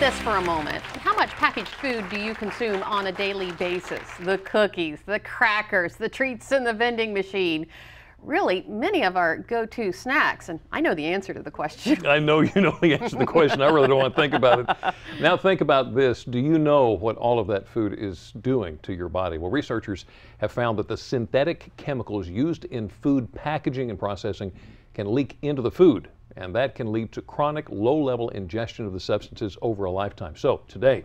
this for a moment. How much packaged food do you consume on a daily basis? The cookies, the crackers, the treats in the vending machine. Really, many of our go-to snacks, and I know the answer to the question. I know you know the answer to the question. I really don't want to think about it. Now think about this. Do you know what all of that food is doing to your body? Well, researchers have found that the synthetic chemicals used in food packaging and processing can leak into the food and that can lead to chronic low-level ingestion of the substances over a lifetime. So today,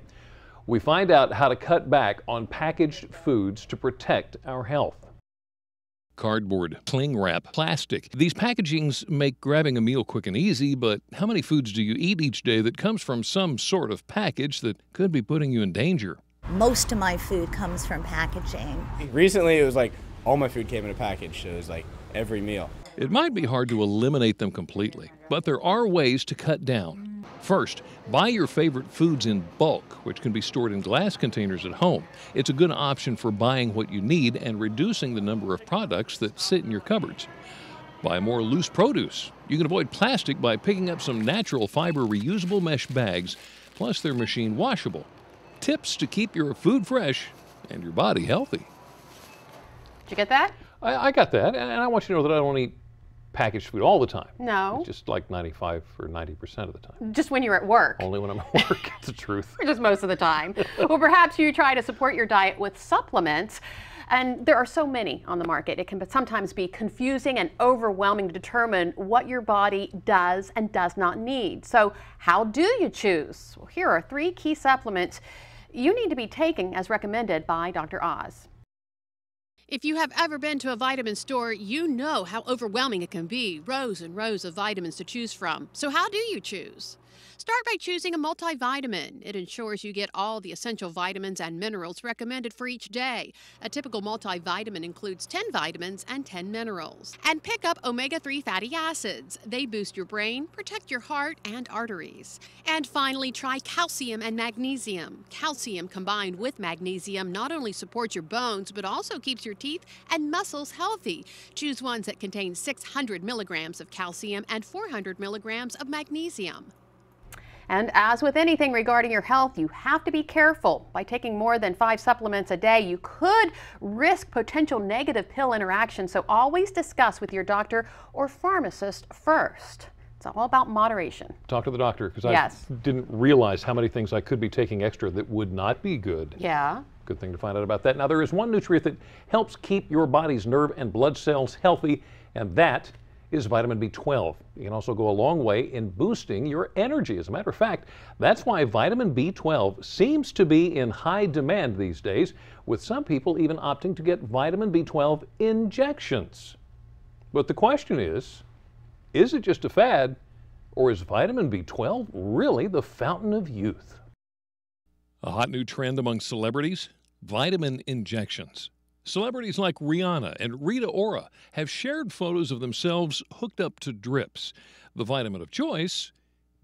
we find out how to cut back on packaged foods to protect our health. Cardboard, cling wrap, plastic. These packagings make grabbing a meal quick and easy, but how many foods do you eat each day that comes from some sort of package that could be putting you in danger? Most of my food comes from packaging. Recently, it was like all my food came in a package, so it was like every meal. It might be hard to eliminate them completely, but there are ways to cut down. First, buy your favorite foods in bulk, which can be stored in glass containers at home. It's a good option for buying what you need and reducing the number of products that sit in your cupboards. Buy more loose produce. You can avoid plastic by picking up some natural fiber reusable mesh bags, plus they're machine washable. Tips to keep your food fresh and your body healthy. Did you get that? I, I got that, and I want you to know that I don't eat packaged food all the time. No. Just like 95 or 90% of the time. Just when you're at work. Only when I'm at work, it's the truth. Just most of the time. well, perhaps you try to support your diet with supplements. And there are so many on the market. It can sometimes be confusing and overwhelming to determine what your body does and does not need. So how do you choose? Well, here are three key supplements you need to be taking as recommended by Dr. Oz. If you have ever been to a vitamin store, you know how overwhelming it can be. Rows and rows of vitamins to choose from. So, how do you choose? Start by choosing a multivitamin. It ensures you get all the essential vitamins and minerals recommended for each day. A typical multivitamin includes 10 vitamins and 10 minerals. And pick up omega 3 fatty acids. They boost your brain, protect your heart and arteries. And finally, try calcium and magnesium. Calcium combined with magnesium not only supports your bones, but also keeps your teeth and muscles healthy. Choose ones that contain 600 milligrams of calcium and 400 milligrams of magnesium. And as with anything regarding your health, you have to be careful. By taking more than five supplements a day, you could risk potential negative pill interactions, so always discuss with your doctor or pharmacist first. It's all about moderation. Talk to the doctor because yes. I didn't realize how many things I could be taking extra that would not be good. Yeah. Good thing to find out about that. Now, there is one nutrient that helps keep your body's nerve and blood cells healthy, and that is vitamin B12. It can also go a long way in boosting your energy. As a matter of fact, that's why vitamin B12 seems to be in high demand these days, with some people even opting to get vitamin B12 injections. But the question is, is it just a fad, or is vitamin B12 really the fountain of youth? A hot new trend among celebrities? Vitamin injections. Celebrities like Rihanna and Rita Ora have shared photos of themselves hooked up to drips. The vitamin of choice,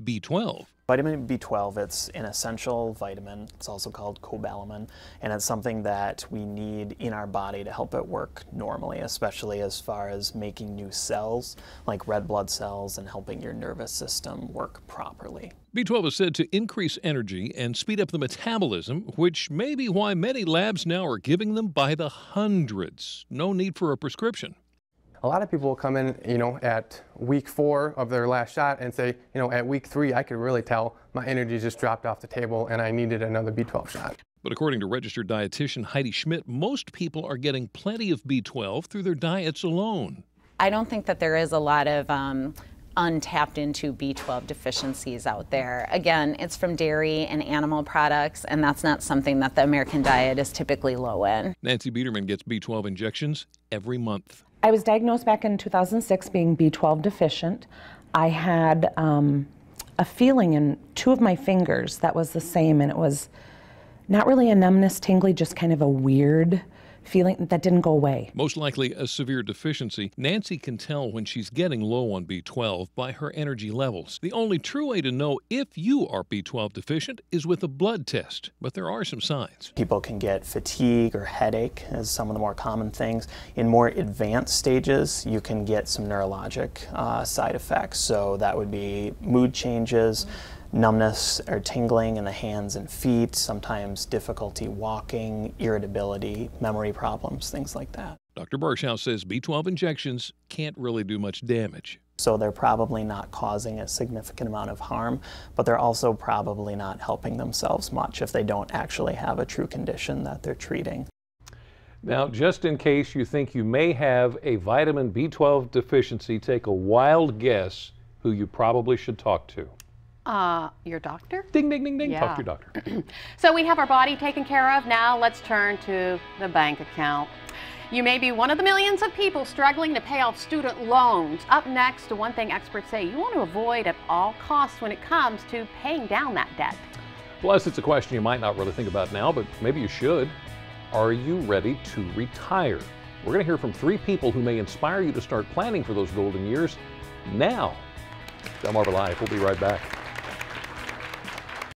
B12. Vitamin B12, it's an essential vitamin. It's also called cobalamin, and it's something that we need in our body to help it work normally, especially as far as making new cells, like red blood cells, and helping your nervous system work properly. B12 is said to increase energy and speed up the metabolism, which may be why many labs now are giving them by the hundreds. No need for a prescription a lot of people will come in, you know, at week four of their last shot and say, you know, at week three, I could really tell my energy just dropped off the table and I needed another B12 shot. But according to registered dietitian Heidi Schmidt, most people are getting plenty of B12 through their diets alone. I don't think that there is a lot of um, untapped into B12 deficiencies out there. Again, it's from dairy and animal products, and that's not something that the American diet is typically low in. Nancy Biedermann gets B12 injections every month. I was diagnosed back in 2006 being B12 deficient. I had um, a feeling in two of my fingers that was the same, and it was not really a numbness, tingly, just kind of a weird feeling that didn't go away. Most likely a severe deficiency. Nancy can tell when she's getting low on B12 by her energy levels. The only true way to know if you are B12 deficient is with a blood test, but there are some signs. People can get fatigue or headache as some of the more common things. In more advanced stages, you can get some neurologic uh, side effects. So that would be mood changes numbness or tingling in the hands and feet, sometimes difficulty walking, irritability, memory problems, things like that. Dr. Bershow says B12 injections can't really do much damage. So they're probably not causing a significant amount of harm, but they're also probably not helping themselves much if they don't actually have a true condition that they're treating. Now, just in case you think you may have a vitamin B12 deficiency, take a wild guess who you probably should talk to. Uh, your doctor? Ding, ding, ding, ding. Yeah. Talk to your doctor. So we have our body taken care of. Now let's turn to the bank account. You may be one of the millions of people struggling to pay off student loans. Up next, to one thing experts say you want to avoid at all costs when it comes to paying down that debt. Plus, it's a question you might not really think about now, but maybe you should. Are you ready to retire? We're going to hear from three people who may inspire you to start planning for those golden years now. Delmarva Life. We'll be right back.